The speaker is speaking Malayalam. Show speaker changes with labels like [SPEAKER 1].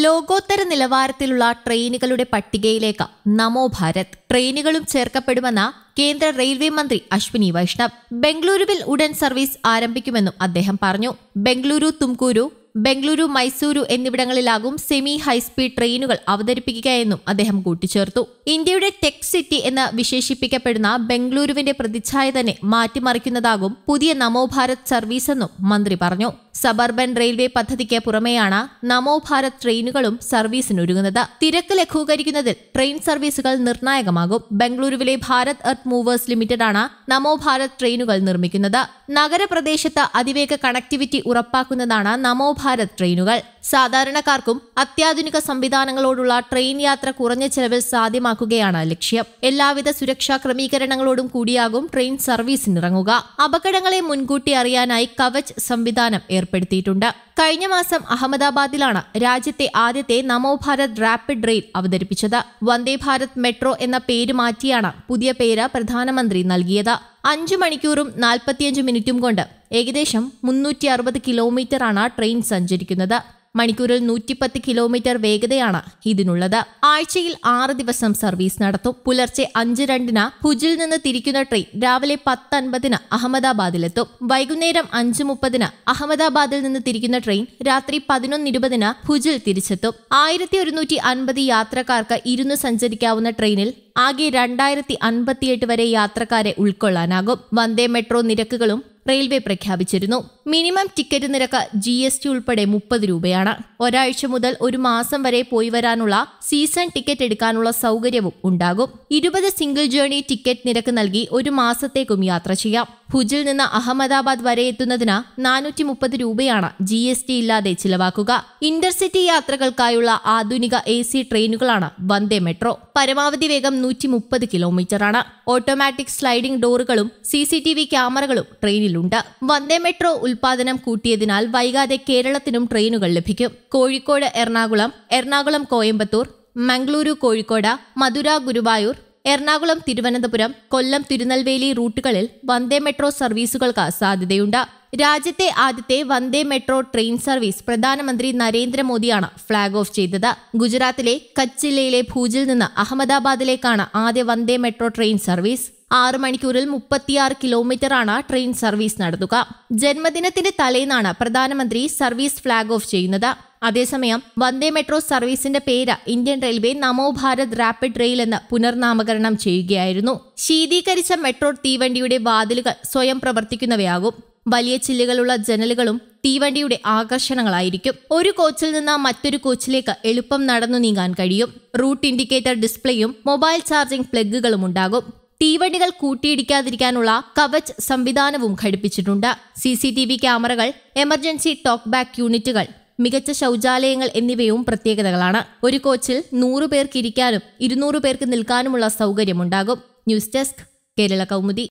[SPEAKER 1] ലോകോത്തര നിലവാരത്തിലുള്ള ട്രെയിനുകളുടെ പട്ടികയിലേക്ക് നമോ ഭാരത്. ട്രെയിനുകളും ചേർക്കപ്പെടുമെന്ന കേന്ദ്ര റെയിൽവേ മന്ത്രി അശ്വിനി വൈഷ്ണവ് ബംഗളൂരുവിൽ ഉടൻ സർവീസ് ആരംഭിക്കുമെന്നും അദ്ദേഹം പറഞ്ഞു. ബംഗളൂരു തുംകൂരു ബംഗളൂരു മൈസൂരു എന്നിവിടങ്ങളിലാകും സെമി ഹൈസ്പീഡ് ട്രെയിനുകൾ അവതരിപ്പിക്കുകയെന്നും അദ്ദേഹം കൂട്ടിച്ചേർത്തു. ഇന്ത്യയുടെ ടെക് സിറ്റി എന്ന് വിശേഷിപ്പിക്കപ്പെടുന്ന ബംഗളൂരുവിന്റെ പ്രതിച്ഛായ തന്നെ മാറ്റിമറിക്കുന്നതാകും പുതിയ നമോ ഭാരത് സർവീസെന്നും മന്ത്രി പറഞ്ഞു. സബർബൻ റെയിൽവേ പദ്ധതിക്ക് പുറമെയാണ് നമോ ഭാരത് ട്രെയിനുകളും സർവീസിനൊരുങ്ങുന്നത്. തിരക്ക് ലഘൂകരിക്കുന്നതിൽ ട്രെയിൻ സർവീസുകൾ നിർണായകമാകും. ബംഗളൂരുവിലെ ഭാരത് എർത്ത് മൂവേഴ്സ് ലിമിറ്റഡാണ് നമോ ഭാരത് ട്രെയിനുകൾ നിർമ്മിക്കുന്നത്. നഗരപ്രദേശത്ത് അതിവേഗ കണക്ടിവിറ്റി ഉറപ്പാക്കുന്നതാണ് നമോ ഭാരത് ട്രെയിനുകൾ. സാധാരണക്കാർക്കും അത്യാധുനിക സംവിധാനങ്ങളോടുള്ള ട്രെയിൻ യാത്ര കുറഞ്ഞ ചെലവിൽ സാധ്യമാക്കുകയാണ് ലക്ഷ്യം. എല്ലാവിധ സുരക്ഷാ ക്രമീകരണങ്ങളോടും കൂടിയാകും ട്രെയിൻ സർവീസിനിറങ്ങുക. അപകടങ്ങളെ മുൻകൂട്ടി അറിയാനായി കവച് സംവിധാനം ഏർപ്പെടുത്തിയിട്ടുണ്ട്. കഴിഞ്ഞ മാസം അഹമ്മദാബാദിലാണ് രാജ്യത്തെ ആദ്യത്തെ നമോ ഭാരത് റാപ്പിഡ് റെയിൽ അവതരിപ്പിച്ചത്. വന്ദേ ഭാരത് മെട്രോ എന്ന പേര് മാറ്റിയാണ് പുതിയ പേര് പ്രധാനമന്ത്രി നൽകിയത്. അഞ്ചു മണിക്കൂറും നാൽപ്പത്തിയഞ്ച് മിനിറ്റും കൊണ്ട് ഏകദേശം മുന്നൂറ്റി അറുപത് കിലോമീറ്ററാണ് ട്രെയിൻ സഞ്ചരിക്കുന്നത്. മണിക്കൂറിൽ നൂറ്റിപ്പത്ത് കിലോമീറ്റർ വേഗതയാണ് ഇതിനുള്ളത്. ആഴ്ചയിൽ ആറ് ദിവസം സർവീസ് നടത്തും. പുലർച്ചെ അഞ്ച് രണ്ടിന് ഭുജിൽ നിന്ന് തിരിക്കുന്ന ട്രെയിൻ രാവിലെ പത്ത് അൻപതിന് അഹമ്മദാബാദിലെത്തും. വൈകുന്നേരം അഞ്ച് മുപ്പതിന് അഹമ്മദാബാദിൽ നിന്ന് തിരിക്കുന്ന ട്രെയിൻ രാത്രി പതിനൊന്ന് ഇരുപതിന് ഭുജിൽ തിരിച്ചെത്തും. ആയിരത്തി ഒരുന്നൂറ്റി അൻപത് യാത്രക്കാർക്ക് ഇരുന്ന് സഞ്ചരിക്കാവുന്ന ട്രെയിനിൽ ആകെ രണ്ടായിരത്തി അൻപത്തിയെട്ട് വരെ യാത്രക്കാരെ ഉൾക്കൊള്ളാനാകും. വന്ദേ മെട്രോ നിരക്കുകളും റെയിൽവേ പ്രഖ്യാപിച്ചിരുന്നു. മിനിമം ടിക്കറ്റ് നിരക്ക് ജി എസ് ടി ഉൾപ്പെടെ മുപ്പത് രൂപയാണ്. ഒരാഴ്ച മുതൽ ഒരു മാസം വരെ പോയി വരാനുള്ള സീസൺ ടിക്കറ്റ് എടുക്കാനുള്ള സൗകര്യവും ഉണ്ടാകും. ഇരുപത് സിംഗിൾ ജേണി ടിക്കറ്റ് നിരക്ക് നൽകി ഒരു മാസത്തേക്കും യാത്ര ചെയ്യാം. ഭുജിൽ നിന്ന് അഹമ്മദാബാദ് വരെ എത്തുന്നതിന് നാനൂറ്റി മുപ്പത് രൂപയാണ് ജി എസ് ടി ഇല്ലാതെ ചിലവാക്കുക. ഇന്റർസിറ്റി യാത്രകൾക്കായുള്ള ആധുനിക എ സി ട്രെയിനുകളാണ് വന്ദേ മെട്രോ. പരമാവധി വേഗം നൂറ്റി മുപ്പത് കിലോമീറ്ററാണ്. ഓട്ടോമാറ്റിക് സ്ലൈഡിംഗ് ഡോറുകളും സി സി ടി വി ക്യാമറകളും ട്രെയിനിലുണ്ട്. വന്ദേ മെട്രോ ഉൽപാദനം കൂട്ടിയതിനാൽ വൈകാതെ കേരളത്തിനും ട്രെയിനുകൾ ലഭിക്കും. കോഴിക്കോട് എറണാകുളം എറണാകുളം കോയമ്പത്തൂർ മംഗളൂരു കോഴിക്കോട് മധുര ഗുരുവായൂർ എറണാകുളം തിരുവനന്തപുരം കൊല്ലം തിരുനെൽവേലി റൂട്ടുകളിൽ വന്ദേ മെട്രോ സർവീസുകൾക്ക് സാധ്യതയുണ്ട്. രാജ്യത്തെ ആദ്യത്തെ വന്ദേ മെട്രോ ട്രെയിൻ സർവീസ് പ്രധാനമന്ത്രി നരേന്ദ്രമോദിയാണ് ഫ്ളാഗ് ഓഫ് ചെയ്തത്. ഗുജറാത്തിലെ കച്ച് ജില്ലയിലെ ഭൂജിൽ നിന്ന് അഹമ്മദാബാദിലേക്കാണ് ആദ്യ വന്ദേ മെട്രോ ട്രെയിൻ സർവീസ്. ആറ് മണിക്കൂറിൽ മുപ്പത്തിയാറ് കിലോമീറ്ററാണ് ട്രെയിൻ സർവീസ് നടത്തുക. ജന്മദിനത്തിന്റെ തലേന്നാണ് പ്രധാനമന്ത്രി സർവീസ് ഫ്ളാഗ് ഓഫ് ചെയ്യുന്നത്. അതേസമയം വന്ദേ മെട്രോ സർവീസിന്റെ പേര് Indian railway Namo Bharat rapid rail എന്ന് പുനർനാമകരണം ചെയ്യുകയായിരുന്നു. ശീതീകരിച്ച മെട്രോ തീവണ്ടിയുടെ വാതിലുകൾ സ്വയം പ്രവർത്തിക്കുന്നവയാകും. വലിയ ചില്ലുകളുള്ള ജനലുകളും തീവണ്ടിയുടെ ആകർഷണങ്ങളായിരിക്കും. ഒരു കോച്ചിൽ നിന്ന് മറ്റൊരു കോച്ചിലേക്ക് എളുപ്പം നടന്നു നീങ്ങാൻ കഴിയും. റൂട്ട് ഇൻഡിക്കേറ്റർ ഡിസ്പ്ലേയും മൊബൈൽ ചാർജിംഗ് പ്ലഗുകളും ഉണ്ടാകും. തീവണ്ടികൾ കൂട്ടിയിടിക്കാതിരിക്കാനുള്ള കവച് സംവിധാനവും ഘടിപ്പിച്ചിട്ടുണ്ട്. സി സി ടി വി ക്യാമറകൾ എമർജൻസി ടോക്ക് ബാക്ക് യൂണിറ്റുകൾ മികച്ച ശൗചാലയങ്ങൾ എന്നിവയും പ്രത്യേകതകളാണ്. ഒരു കോച്ചിൽ നൂറു പേർക്ക് ഇരിക്കാനും ഇരുന്നൂറ് പേർക്ക് നിൽക്കാനുമുള്ള സൗകര്യമുണ്ടാകും. News desk Kerala Kaumudi.